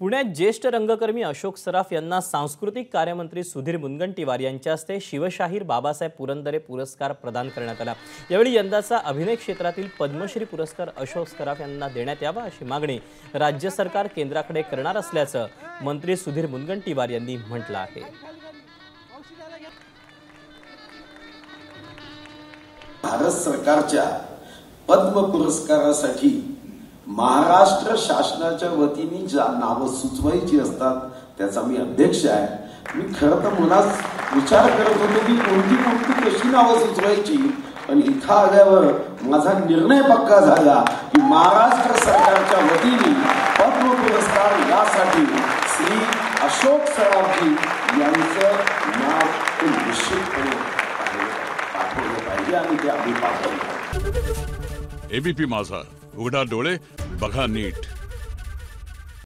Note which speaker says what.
Speaker 1: पुण्यात ज्येष्ठ रंगकर्मी अशोक सराफ यांना सांस्कृतिक कार्यमंत्री सुधीर मुनगंटीवार यांच्या हस्ते शिवशाहीर बाबासाहेब पुरंदरे पुरस्कार प्रदान करण्यात आला. यावेळी यंदाचा अभिनय क्षेत्रातील पद्मश्री पुरस्कार अशोक सराफ यांना देण्यात यावा अशी मागणी राज्य सरकार केंद्राकडे करणार असल्याचं मंत्री सुधीर मुनगंटीवार यांनी म्हटलं आहे.
Speaker 2: भारत सरकारच्या पद्म पुरस्कारासाठी महाराष्ट्र शासनाच्या वतीने ज्या नावं सुचवायची असतात त्याचा मी अध्यक्ष आहे. मी खरं तर मनात विचार करत होतो की कोणती कोणती कशी नावं सुचवायची पण इथं आल्यावर माझा निर्णय पक्का झाला की महाराष्ट्र सरकारच्या वतीने पद्म पुरस्कार यासाठी श्री अशोक सराफजी यांचं नाव हे निश्चितपणे पाठवलं पाहिजे आणि ते आम्ही पाठवलं.
Speaker 3: एबीपी माझा. उघडा डोळे बघा नीट.